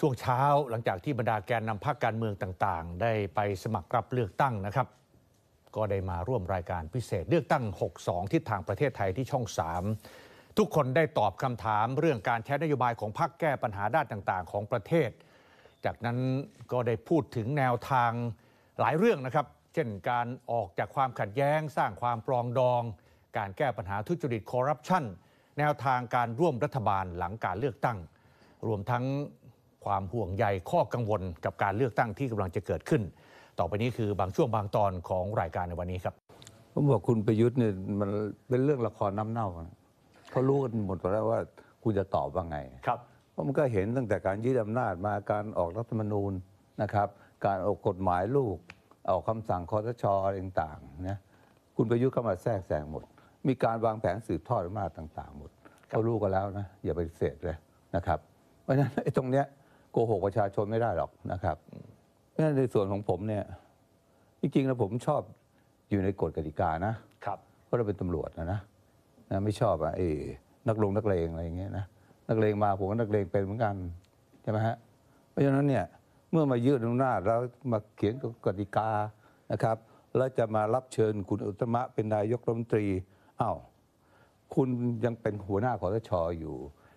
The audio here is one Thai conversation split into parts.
ช่วงเช้าหลังจากที่บรรดาแกนนำพรรคการเมืองต่างๆ ได้ไปสมัครรับเลือกตั้งนะครับ ก็ได้มาร่วมรายการพิเศษเลือกตั้ง 62 ทิศทางประเทศไทยที่ช่อง 3 ทุกคนได้ตอบคำถามเรื่องการใช้นโยบายของพรรคแก้ปัญหาด้านต่างๆ ของประเทศ จากนั้นก็ได้พูดถึงแนวทางหลายเรื่องนะครับ เช่นการออกจากความขัดแย้ง สร้างความปรองดอง การแก้ปัญหาทุจริตคอร์รัปชันแนวทางการร่วมรัฐบาลหลังการเลือกตั้ง รวมทั้ง ความห่วงใยข้อกังวลกับการเลือกตั้งที่กำลังจะเกิดขึ้น ต่อไปนี้คือบางช่วงบางตอนของรายการในวันนี้ครับผมบอกคุณประยุทธ์เนี่ยมันเป็นเรื่องละครน้ำเน่าอะเขารู้กันหมดแล้วว่าคุณจะตอบว่าไงครับเพราะมันก็เห็นตั้งแต่การยึดอำนาจมาการออกรัฐธรรมนูญนะครับ การออกกฎหมายลูกออกคำสั่งคอสชอะไรต่างๆนะคุณประยุทธ์เข้ามาแทรกแซงหมด มีการวางแผนสืบทอดอำนาจต่าง ๆ หมดเขารู้กันแล้วนะอย่าไปฏิเสธเลยนะครับ เพราะฉะนั้นไอ้ตรงเนี้ยโกหกประชาชนไม่ได้หรอกนะครับเพราะฉะนั้นในส่วนของผมเนี่ยจริงๆแล้วผมชอบอยู่ในกฎกติกานะครับเพราะเราเป็นตำรวจนะนะนะไม่ชอบอะเออนักลงนักเลงอะไรอย่างเงี้ยนะนักเลงมาผมก็นักเลงเป็นเหมือนกันใช่ไหมฮะเพราะฉะนั้นเนี่ยเมื่อมายืดอำนาจแล้วมาเขียนกติกานะครับแล้วจะมารับเชิญคุณอุตตมะเป็นนายกรัฐมนตรีอ้าวคุณยังเป็นหัวหน้าคอสชอยู่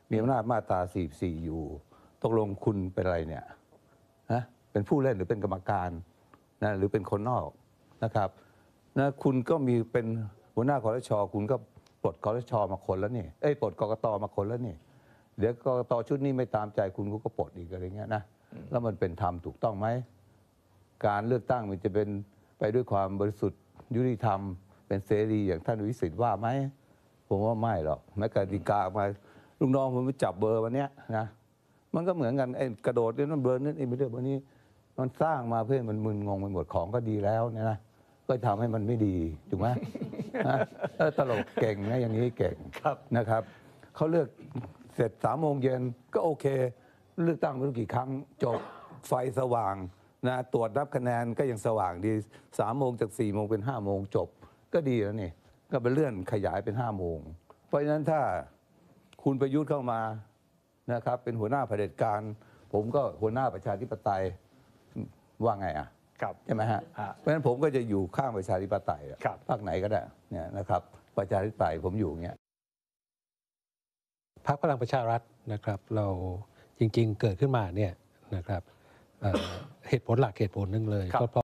มีอำนาจมาตรา44อยู่ ตกลงคุณเป็นอะไรเนี่ยนะเป็นผู้เล่นหรือเป็นกรรมการนะหรือเป็นคนนอกนะครับนะคุณก็มีเป็นหัวหน้าคอรชคุณก็ปลดคอรชมาคนแล้วนี่เอ้ยปลดกกตมาคนแล้วนี่ เดี๋ยวกกตชุดนี้ไม่ตามใจคุณคุณก็ปลดอีกอะไรเงี้ยนะแล้วมันเป็นธรรมถูกต้องไหมการเลือกตั้งมันจะเป็นไปด้วยความบริสุทธิ์ยุติธรรม เป็นเสรีอย่างท่านวิสิทธิ์ว่าไหมผมว่าไม่หรอกแม้กติกามาลูกน้องผมไปจับเบอร์วันเนี้ยนะ มันก็เหมือนกันไอ้กระโดดเนี่ยนั่นเบอร์นั่นไอ้ไม่เรื่องวันนี้ มันสร้างมาเพื่อให้มันมึนงงไปหมดของก็ดีแล้วเนี่ยนะก็ทำให้มันไม่ดีถูกไหม ฮะเออตลกเก่งนะอย่างนี้เก่งครับ นะครับเขาเลือกเสร็จสามโมงเย็นก็โอเค เลือกตั้งไม่รู้กี่ครั้งจบไฟสว่างนะตรวจนับคะแนนก็ยังสว่างดีสามโมงจากสี่โมงเป็นห้าโมงจบ ก็ดีแล้วนี่ก็ไปเลื่อนขยายเป็นห้าโมงเพราะฉะนั้นถ้าคุณประยุทธ์เข้ามา นะครับ เป็นหัวหน้าเผด็จการ ผมก็หัวหน้าประชาธิปไตยว่าไงอะครับใช่ไหมฮะฮะเพราะฉะนั้นผมก็จะอยู่ข้างประชาธิปไตยอะครับภาคไหนก็ได้เนี่ยนะครับประชาธิปไตยผมอยู่อย่างเงี้ยพรรคพลังประชารัฐนะครับ เราจริง ๆ เกิดขึ้นมาเนี่ยนะครับเอ่อเหตุผลหลักเหตุผลหนึ่งเลยครับก็เพราะ